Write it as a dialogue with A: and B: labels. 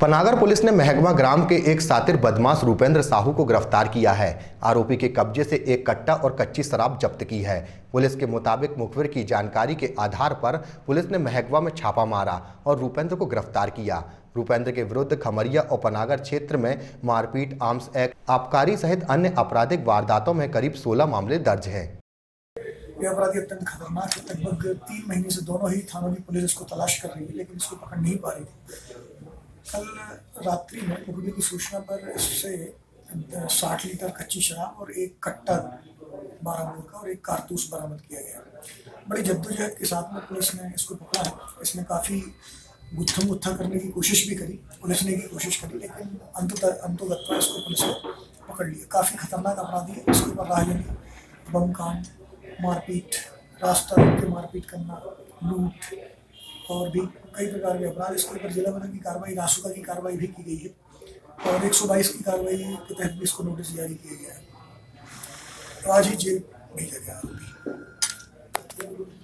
A: Panagar police ने महकमा ग्राम के एक सातिर बदमाश रूपेंद्र साहू को गिरफ़्तार किया है। आरोपी के कब्जे से एक कट्टा और कच्ची शराब जब्त की है। पुलिस के मुताबिक मुखबिर की जानकारी के आधार पर पुलिस ने महकमा में छापा मारा और रूपेंद्र को गिरफ़्तार किया। रूपेंद्र के विरुद्ध खमरिया और पनागर क्षेत्र में मारपीट, आर्म्स एक्ट, आबकारी सहित अन्य आपराधिक वारदातों में करीब 16 मामले दर्ज हैं।
B: अपराधी अत्यंत खतरनाक है। लगभग तीन महीने से दोनों ही थानों की पुलिस इसको तलाश कर रही है, लेकिन इसको पकड़ नहीं पा रही कल रात्रि में मुखबिर की सूचना पर इससे साठ लीटर कच्ची शराब और एक कट्टा बारह बोर का और एक कारतूस बरामद किया गया। बड़ी जद्दोजहद के साथ में पुलिस ने इसको पकड़ा है। इसने काफ़ी गुत्थम गुत्था करने की कोशिश भी करी पुलिस ने की कोशिश करी, लेकिन अंत अंतोगत्वा इसको पुलिस ने पकड़ लिया। काफ़ी खतरनाक अपराधी है। इसके ऊपर राजनी बम कांड मारपीट, रास्ता रोक के मारपीट करना, लूट और भी कई प्रकार के अपराध। इसके ऊपर जिला मदन की कार्रवाई, रासुका की कार्रवाई भी की गई है। और 122 की कार्रवाई के तहत भी इसको नोटिस जारी किया गया है। तो आज ही जेल भेजा गया आरोपी।